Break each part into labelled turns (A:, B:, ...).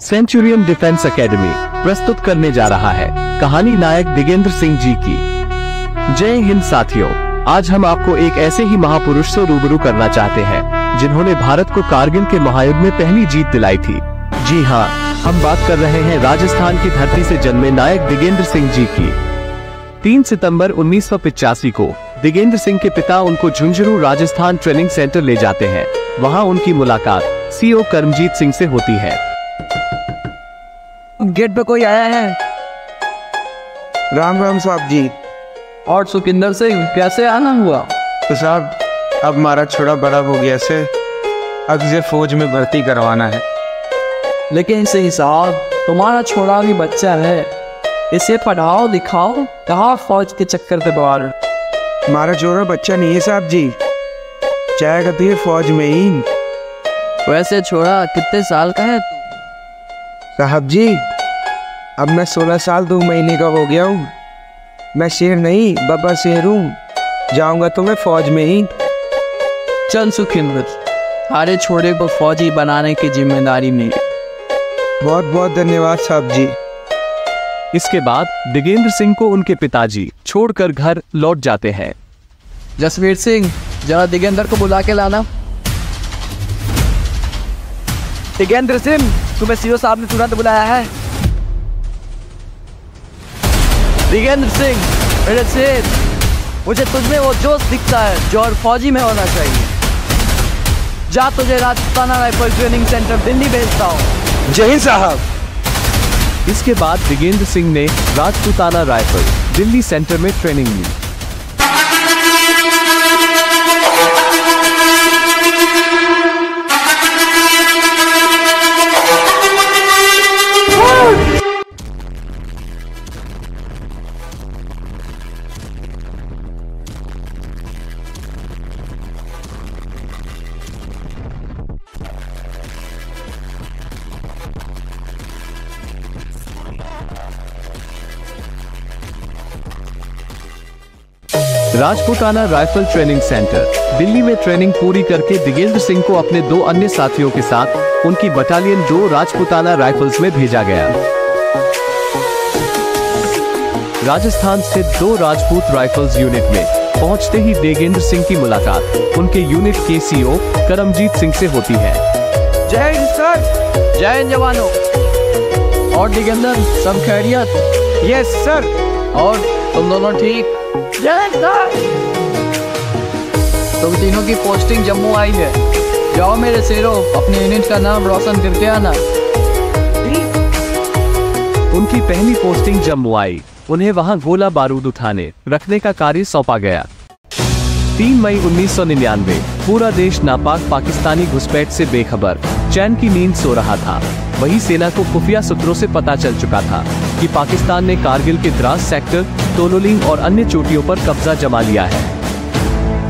A: Centurion defence academy प्रस्तुत करने जा रहा है। कहानी नायक दिगेंद्र सिंह जी की। जय हिंद साथियों, आज हम आपको एक ऐसे ही महापुरुष से रूबरू करना चाहते हैं, जिन्होंने भारत को कारगिल के महायुद्ध में पहली जीत दिलाई थी। जी हाँ हम बात कर रहे हैं राजस्थान की धरती से जन्मे नायक दिगेंद्र सिंह जी की। 3 सितंबर उन्नीस को दिगेंद्र सिंह के पिता उनको झुंझुनू राजस्थान ट्रेनिंग सेंटर ले जाते हैं। वहाँ उनकी मुलाकात सीओ करमजीत सिंह से होती है।
B: गेट पे कोई आया है?
C: राम राम साहब जी।
B: और सुखिंदर सिंह कैसे आना हुआ?
C: तो साहब अब हमारा छोड़ा बड़ा हो गया से अब इसे फौज में भर्ती करवाना है।
B: लेकिन सही साहब तुम्हारा छोड़ा भी बच्चा है। इसे पढ़ाओ दिखाओ कहा फौज के चक्कर से बाहर?
C: हमारा छोरा बच्चा नहीं है साहब जी। जाएगा तो ये फौज में ही।
B: वैसे छोड़ा कितने साल का है
C: साहब जी अब मैं सोलह साल दो महीने का हो गया हूँ। मैं शेर नहीं बाबा शेर हूँ। जाऊँगा तो मैं फौज में ही।
B: चल सुखिंदर सारे छोड़े को फौजी बनाने की ज़िम्मेदारी मेरी
C: बहुत बहुत धन्यवाद साहब जी।
A: इसके बाद दिगेंद्र सिंह को उनके पिताजी छोड़कर घर लौट जाते हैं।
B: जसवीर सिंह जरा दिगेंद्र को बुला के लाना। दिगेंद्र सिंह तुम्हें सीओ साहब ने तुरंत बुलाया है। दिगेंद्र सिंह मेरे सेठ मुझे तुझमें वो जोश दिखता है जो और फौजी में होना चाहिए। जा तुझे Rajasthana rifle training centre Delhi भेजता हूँ।
C: जय हिंद साहब।
A: इसके बाद दिगेंद्र सिंह ने राजपूताना राइफल दिल्ली सेंटर में ट्रेनिंग ली। Rajputana rifle training centre. Delhi में ट्रेनिंग पूरी करके दिगेंद्र सिंह को अपने दो अन्य साथियों के साथ उनकी बटालियन दो राजपूताना राइफल्स में भेजा गया। राजस्थान स्थित दो राजपूत राइफल्स यूनिट में पहुँचते ही देगेंद्र सिंह की मुलाकात उनके यूनिट के सीओ करमजीत सिंह से होती है।
B: जय हिंद सर। जय हिंद जवानों। और दिगेंद्र सब खैरियत?
C: यस सर
B: और तुम दोनों ठीक? सर तीनों की पोस्टिंग जम्मू आई है। जाओ मेरे शेरों अपने यूनिट का नाम रोशन करके आना।
A: उनकी पहली पोस्टिंग जम्मू आई। उन्हें वहाँ गोला बारूद उठाने रखने का कार्य सौंपा गया। 3 मई 1999 पूरा देश नापाक पाकिस्तानी घुसपैठ से बेखबर। चैन की नींद सो रहा था। वही सेना को खुफिया सूत्रों से पता चल चुका था कि पाकिस्तान ने कारगिल के द्रास सेक्टर तोलोलिंग और अन्य चोटियों पर कब्जा जमा लिया है।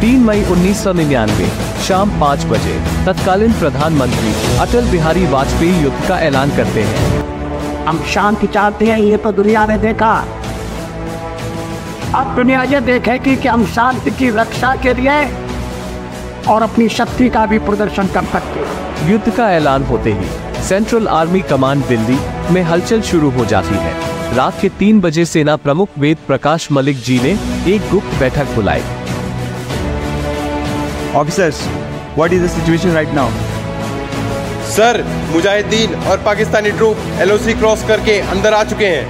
A: 3 मई 1999 शाम 5 बजे तत्कालीन प्रधानमंत्री अटल बिहारी वाजपेयी युद्ध का ऐलान करते हैं।
D: हम शांति चाहते हैं ये तो दुनिया ने देखा। अब दुनिया ये देखेगी कि हम शांति की रक्षा के लिए और अपनी शक्ति का भी प्रदर्शन कर सकते
A: युद्ध का ऐलान होते ही सेंट्रल आर्मी कमांड दिल्ली में हलचल शुरू हो जाती है। रात के तीन बजे सेना प्रमुख वेद प्रकाश मलिक जी ने एक गुप्त बैठक बुलाई।
E: Officers, what is the situation right now?
F: Sir Mujahideen और पाकिस्तानी ट्रूप एलओसी क्रॉस करके अंदर आ चुके हैं।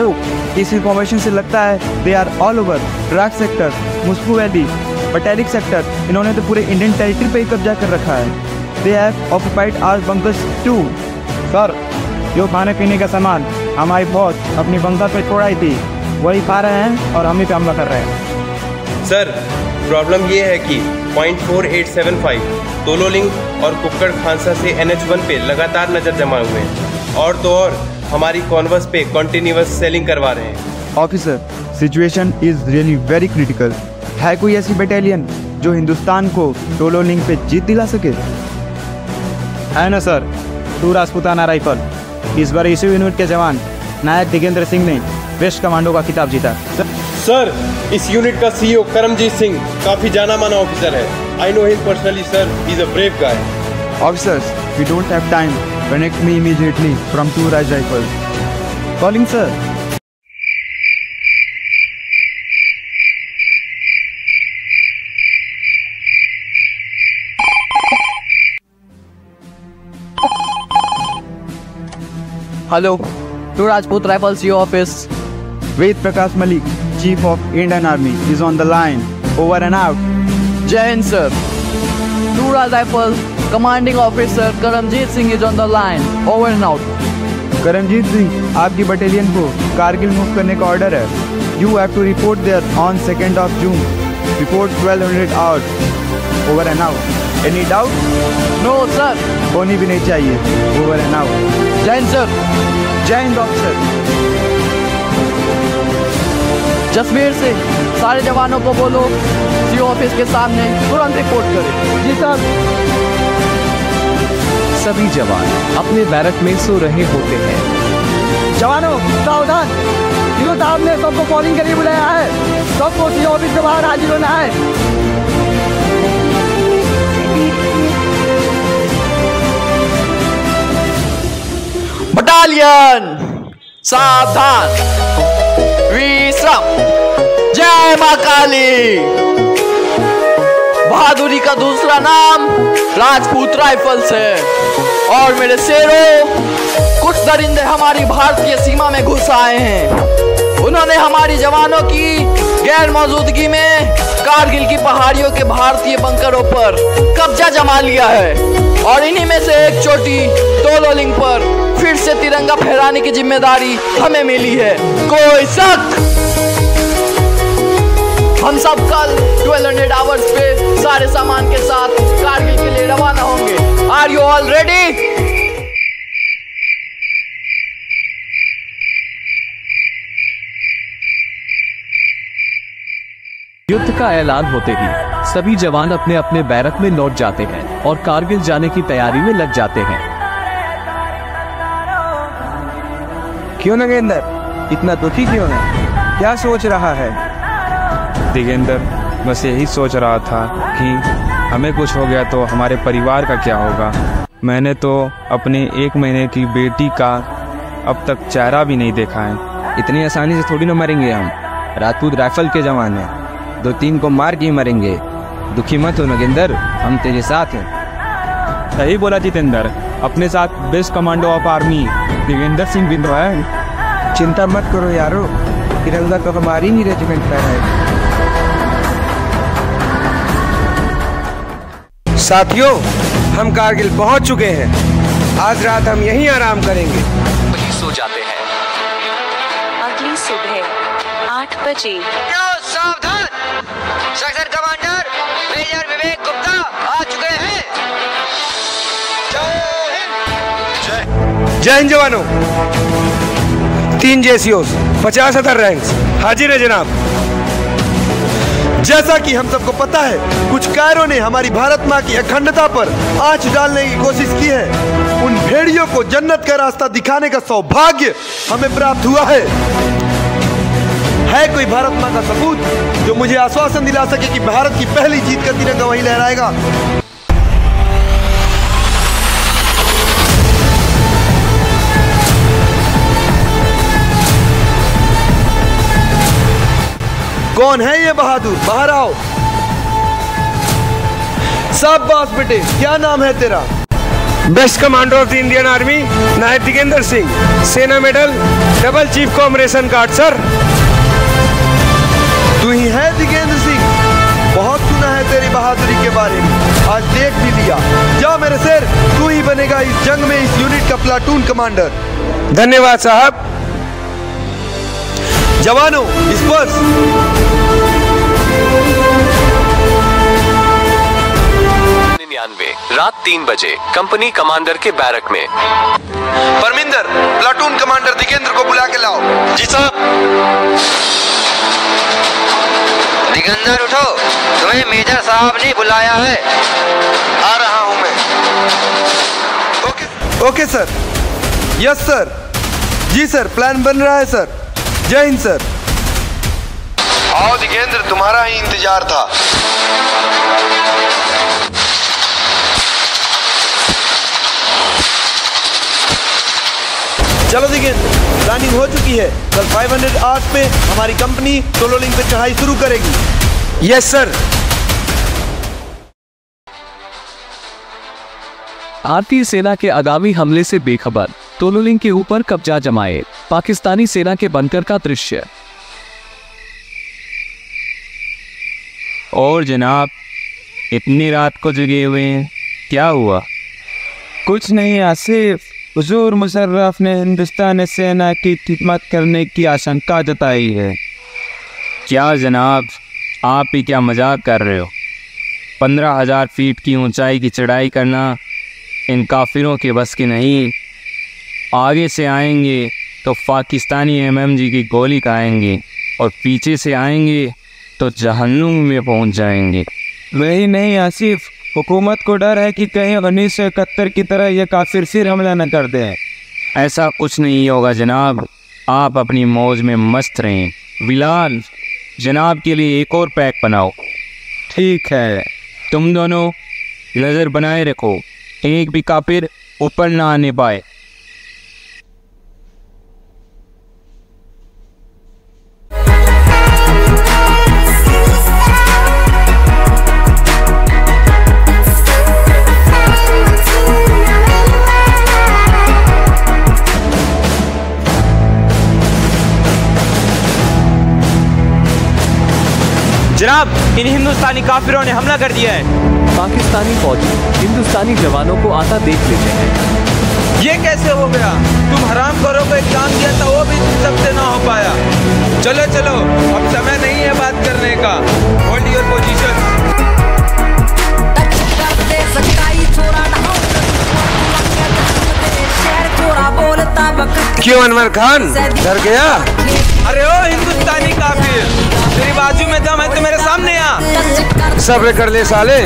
E: Oh, इस इंफॉर्मेशन से लगता है they are all over Dras sector Mushkoh valley Batalik sector इन्होंने तो पूरे इंडियन टेरिटरी पे ही कब्जा कर रखा है। They have occupied our bunkers too sir जो खाने पीने का सामान हमारी फौज अपनी बंकर पे छोड़ाई थी। वही खा रहे हैं और हम ही पे हमला कर रहे हैं।
F: सर प्रॉब्लम ये है कि point four eight seven five Tololing और कुक्कड़ खांसा से एन एच वन पे लगातार नज़र जमा हुए हैं। और तो और हमारी कॉन्वर्स पे कॉन्टिन्यूस सेलिंग करवा रहे हैं।
E: Officer situation is really very critical. है कोई ऐसी बटालियन जो हिंदुस्तान को टोलो लिंक पे जीत दिला सके? है ना सर? To Rajputana rifle. इस बार इसी यूनिट के जवान नायक दिगेंद्र सिंह ने वेस्ट कमांडो का खिताब जीता।
F: सर इस यूनिट का सीईओ करमजीत सिंह काफ़ी जाना माना ऑफिसर है। I know him personally sir is a brave guy
E: officers we don't have time connect me immediately from two rise rifles calling sir.
B: Hello two Rajput rifles you office
E: Ved Prakash Malik, Chief of Indian Army, is on the line. Over and out.
B: जय Hind sir two rifles commanding officer Karamjit Singh is on the line over and out
E: Karamjit Singh आपकी battalion को Kargil move करने का order है you have to report there on second of June report 1200 hours over and out any doubt
B: no sir
E: होनी भी नहीं चाहिए over and out
B: Jai Hind sir
E: जय हिंद ऑफिसर
B: जसवीर सिंह सारे जवानों को बोलो सी ऑफ़िस के सामने तुरंत रिपोर्ट करें। जी सर।
A: सभी जवान अपने बैरक में सो रहे होते हैं।
D: जवानों सावधान। साहब ने सबको कॉलिंग के लिए बुलाया है सबको सी ऑफ़िस के बाहर हाजिर होना है।
B: बटालियन सावधान विश्राम जय माँ काली बहादुरी का दूसरा नाम राजपूत राइफल्स है और मेरे शेरों कुछ दरिंदे हमारी भारतीय सीमा में घुस आए हैं उन्होंने हमारी जवानों की गैर मौजूदगी में कारगिल की पहाड़ियों के भारतीय बंकरों पर कब्जा जमा लिया है। और इन्हीं में से एक चोटी तोलोलिंग पर फिर से तिरंगा फहराने की ज़िम्मेदारी हमें मिली है। कोई शक? हम सब कल 1200 आवर्स पे सारे सामान के साथ कारगिल के लिए रवाना होंगे। आर यू ऑल रेडी
A: युद्ध का ऐलान होते ही सभी जवान अपने अपने बैरक में लौट जाते हैं और कारगिल जाने की तैयारी में लग जाते हैं।
C: क्यों नगेंद्र इतना दुखी क्यों है? क्या सोच रहा है?
G: दिगेंद्र बस यही सोच रहा था कि हमें कुछ हो गया तो हमारे परिवार का क्या होगा। मैंने तो अपने एक महीने की बेटी का अब तक चेहरा भी नहीं देखा है।
C: इतनी आसानी से थोड़ी ना मरेंगे हम। राजपूत राइफल के जवान हैं। दो तीन को मार के ही मरेंगे। दुखी मत हो नगेंद्र हम तेरे साथ हैं।
G: सही बोला जितेंद्र। अपने साथ best commando of army Digendra Singh बिंदु है
C: चिंता मत करो यारो तिरंगा तो हमारी ही रेजिमेंट का है। साथियों हम कारगिल पहुँच चुके हैं। आज रात हम यहीं आराम करेंगे।
A: वही सो जाते हैं
H: अगली सुबह आठ बजे।
I: सावधान section commander major Vivek Gupta आ चुके हैं।
C: जय हिंद। जवानों। तीन जेसीओस पचास हज़ार रैंक्स। हाजिर है जनाब।
J: जैसा कि हम सबको पता है कुछ कायरों ने हमारी भारत माँ की अखंडता पर आँच डालने की कोशिश की है। उन भेड़ियों को जन्नत का रास्ता दिखाने का सौभाग्य हमें प्राप्त हुआ है। है कोई भारत माँ का सबूत जो मुझे आश्वासन दिला सके कि भारत की पहली जीत का तिरंगा वहीं लहराएगा? कौन है ये बहादुर? बाहर आओ। सब शाबाश बेटे, क्या नाम है तेरा?
C: Best commander of the Indian army नायब दिगेंद्र सिंह। सेना medal, double chief commendation card sir.
J: तू ही है दिगेंद्र सिंह। बहुत सुना है तेरी बहादुरी के बारे में। आज देख भी लिया। जा मेरे शेर तू ही बनेगा इस जंग में इस यूनिट का प्लाटून कमांडर
C: धन्यवाद साहब।
J: जवानों डिस्पर्स
A: निन्यानवे रात तीन बजे कंपनी कमांडर के बैरक में।
J: परमिंदर प्लाटून कमांडर दिगेंद्र को बुला के लाओ। जी साहब।
I: दिगंदर उठो। तुम्हें मेजर साहब ने बुलाया है।
J: आ रहा हूँ मैं। Okay okay sir. Yes sir. जी सर प्लान बन रहा है सर। जय हिंद सर। आओ दिगेंद्र तुम्हारा ही इंतज़ार था। चलो दिगेंद्र प्लानिंग हो चुकी है। कल 500 आवर्स पे हमारी कंपनी सोलो लिंक पे चढ़ाई शुरू करेगी। यस सर
A: भारतीय सेना के आगामी हमले से बेखबर तोलोलिंग के ऊपर कब्जा जमाए पाकिस्तानी सेना के बनकर का दृश्य।
G: और जनाब इतनी रात को जगे हुए हैं क्या हुआ?
E: कुछ नहीं आसिफ हुजूर मुशर्रफ ने हिंदुस्तानी सेना की खिदमत करने की आशंका जताई है।
G: क्या जनाब, आप ही क्या मज़ाक कर रहे हो? पंद्रह हज़ार फीट की ऊंचाई की चढ़ाई करना इन काफिरों के बस की नहीं। आगे से आएँगे तो पाकिस्तानी एमएमजी की गोली खाएँगे और पीछे से आएँगे तो जहन्नुम में पहुँच जाएँगे।
E: वही नहीं, आसिफ। हुकूमत को डर है कि कहीं उन्नीस सौ इकहत्तर की तरह ये काफिर फिर हमला न कर दें।
G: ऐसा कुछ नहीं होगा जनाब। आप अपनी मौज में मस्त रहें। बिलाल जनाब के लिए एक और पैक बनाओ।
E: ठीक है।
G: तुम दोनों नज़र बनाए रखो। एक भी काफिर ऊपर ना आने पाए।
K: जनाब इन हिंदुस्तानी काफिरों ने हमला कर दिया है।
A: पाकिस्तानी फौजी हिंदुस्तानी जवानों को आता देख लेते हैं।
K: ये कैसे हो गया? तुम हराम करो को एक काम किया था वो भी तुम सबसे ना हो पाया। चलो चलो अब समय नहीं है बात करने का। होल्ड योर पोजीशन
J: क्यों अनवर खान? डर गया?
K: अरे ओ हिंदुस्तानी काफिर। तेरी बाजू में दम है तो मेरे सामने आ।
J: सब्र कर ले साले।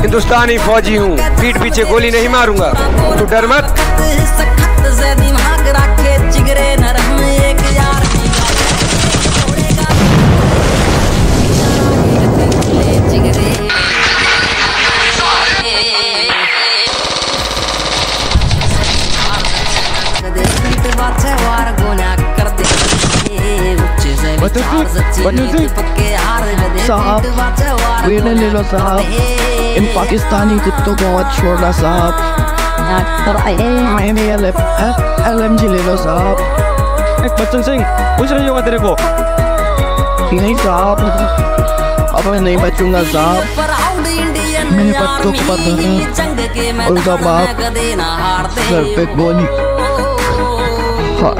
J: हिंदुस्तानी फौजी हूँ। पीठ पीछे गोली नहीं मारूँगा। तू डर मत।
L: साहब वीडियो ले लो साहब। इन पाकिस्तानी कुत्तों को मत छोड़ना साहब। मैंने एल एम जी ले लो साहब।
E: बच्चन सिंह कुछ नहीं होगा तेरे को।
L: नहीं साहब अब मैं नहीं बचूँगा साहब। मैंने पत्तों को पता है। उनका बाप सर पे गोली हाँ।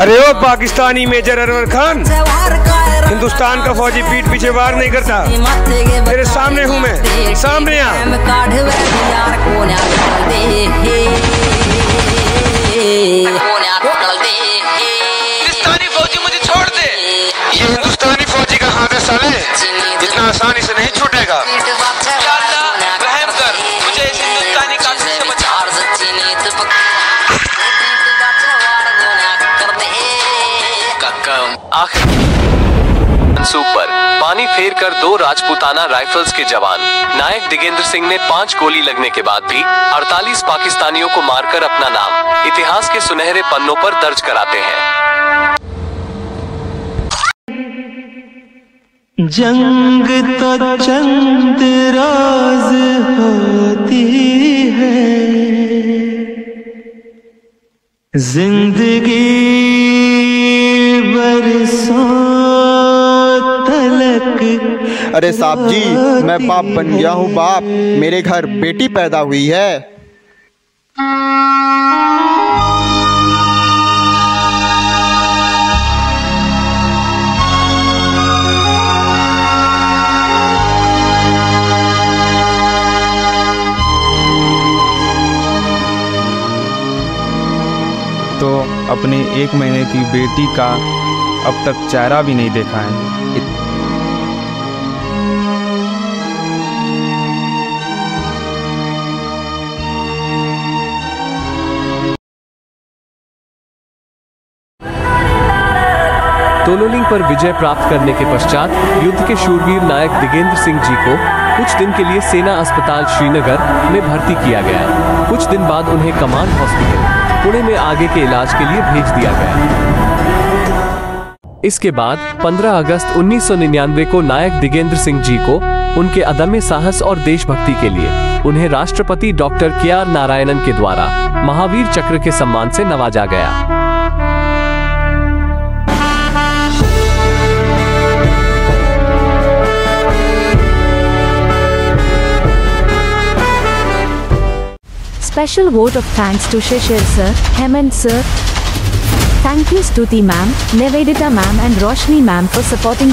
J: अरे ओ, पाकिस्तानी मेजर अनवर खान। हिंदुस्तान का फौजी पीठ पीछे वार नहीं करता। तेरे सामने हूँ मैं। सामने आ।
K: हिंदुस्तानी फौजी मुझे छोड़ दे।
J: ये हिंदुस्तानी फौजी का हाथ है। साले इतना आसानी से नहीं छूटेगा।
A: फेर कर दो राजपूताना राइफल्स के जवान। नायक दिगेंद्र सिंह ने पाँच गोली लगने के बाद भी 48 पाकिस्तानियों को मारकर अपना नाम इतिहास के सुनहरे पन्नों पर दर्ज कराते हैं।
M: जंग तो चंद राज होती है। ज़िंदगी बरसों
N: अरे साहब जी, मैं बाप बन गया हूँ, बाप। मेरे घर बेटी पैदा हुई है।
G: तो अपने एक महीने की बेटी का अब तक चेहरा भी नहीं देखा है।
A: तोलोलिंग पर विजय प्राप्त करने के पश्चात युद्ध के शूरवीर नायक दिगेंद्र सिंह जी को कुछ दिन के लिए सेना अस्पताल श्रीनगर में भर्ती किया गया। कुछ दिन बाद उन्हें कमांड हॉस्पिटल, पुणे में आगे के इलाज के लिए भेज दिया गया। इसके बाद 15 अगस्त 1999 को नायक दिगेंद्र सिंह जी को उनके अदम्य साहस और देशभक्ति के लिए उन्हें राष्ट्रपति डॉक्टर के आर नारायणन के द्वारा महावीर चक्र के सम्मान से नवाजा गया।
O: Special vote of thanks to Shishir sir, Hemant sir. Thank you Stuti ma'am, Nevedita ma'am and Roshni ma'am for supporting